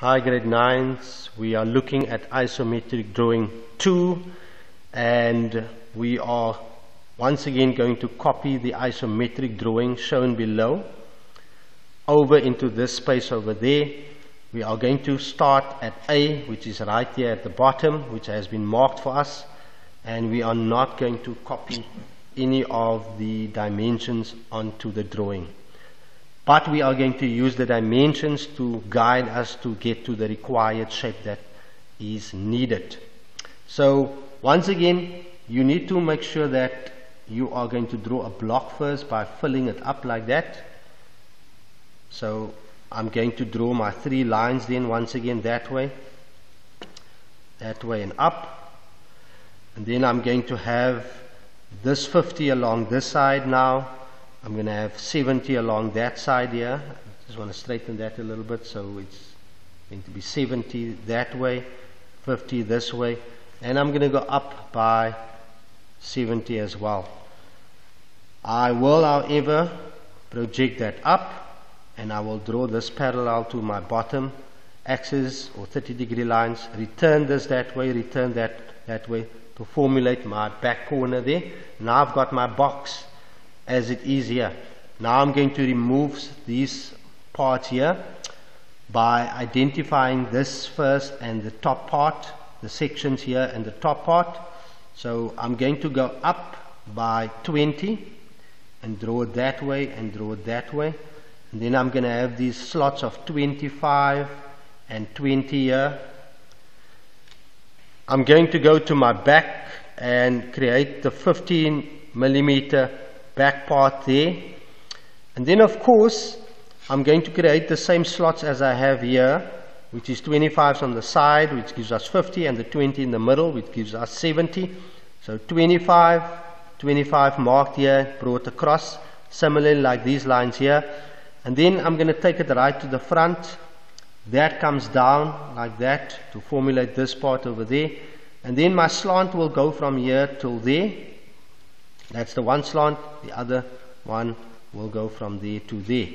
Hi grade 9s, we are looking at isometric drawing 2 and we are once again going to copy the isometric drawing shown below over into this space over there. We are going to start at A which is right here at the bottom which has been marked for us and we are not going to copy any of the dimensions onto the drawing but we are going to use the dimensions to guide us to get to the required shape that is needed. So once again, you need to make sure that you are going to draw a block first by filling it up like that. So I'm going to draw my three lines then once again that way, that way and up. And then I'm going to have this 50 along this side now I'm going to have 70 along that side here. I Just want to straighten that a little bit so it's going to be 70 that way, 50 this way, and I'm going to go up by 70 as well. I will, however, project that up and I will draw this parallel to my bottom axis or 30 degree lines, return this that way, return that that way to formulate my back corner there. Now I've got my box as it is here. Now I'm going to remove these parts here by identifying this first and the top part, the sections here and the top part. So I'm going to go up by 20 and draw it that way and draw it that way. And then I'm going to have these slots of 25 and 20 here. I'm going to go to my back and create the 15 millimeter back part there. And then of course, I'm going to create the same slots as I have here, which is 25s on the side, which gives us 50, and the 20 in the middle, which gives us 70. So 25, 25 marked here, brought across, similarly like these lines here. And then I'm going to take it right to the front. That comes down like that to formulate this part over there. And then my slant will go from here till there. That's the one slant, the other one will go from there to there.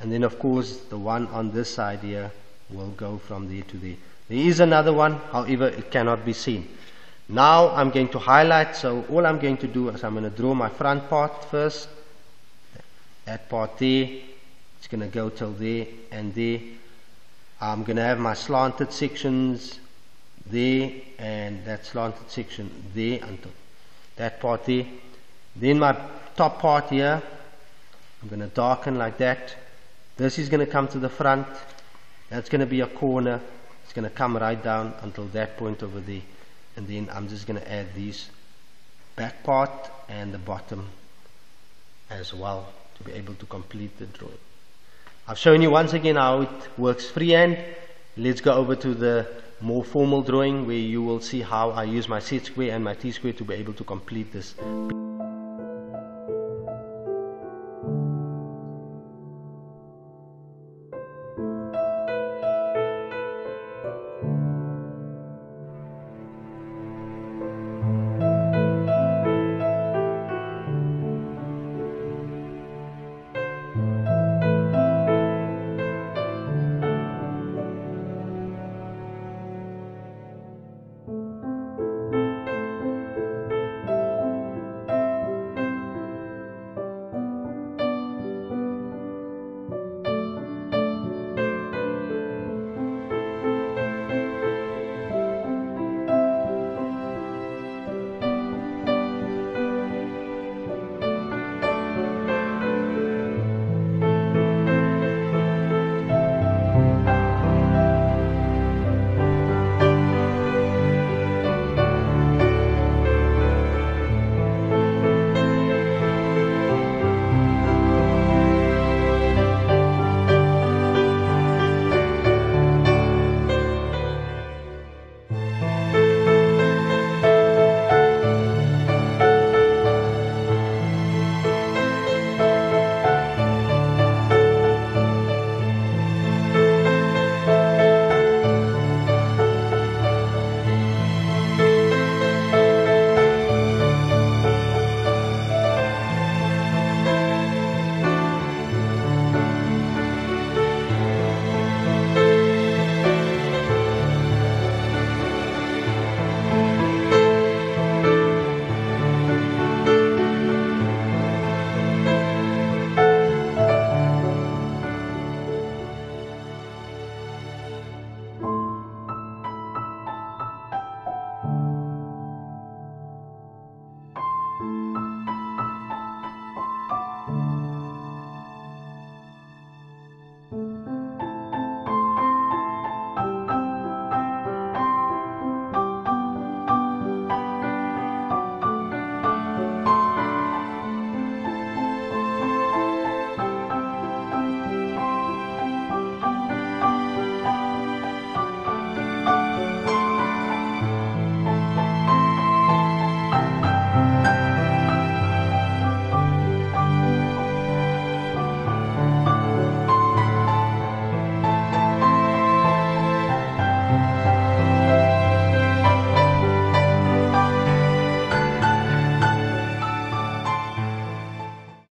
And then of course the one on this side here will go from there to there. There is another one, however it cannot be seen. Now I'm going to highlight, so all I'm going to do is I'm going to draw my front part first. That part there, it's going to go till there and there. I'm going to have my slanted sections there and that slanted section there until that part there. Then my top part here, I'm going to darken like that. This is going to come to the front. That's going to be a corner. It's going to come right down until that point over there. And then I'm just going to add these back part and the bottom as well to be able to complete the drawing. I've shown you once again how it works freehand. Let's go over to the more formal drawing where you will see how I use my set square and my T-square to be able to complete this.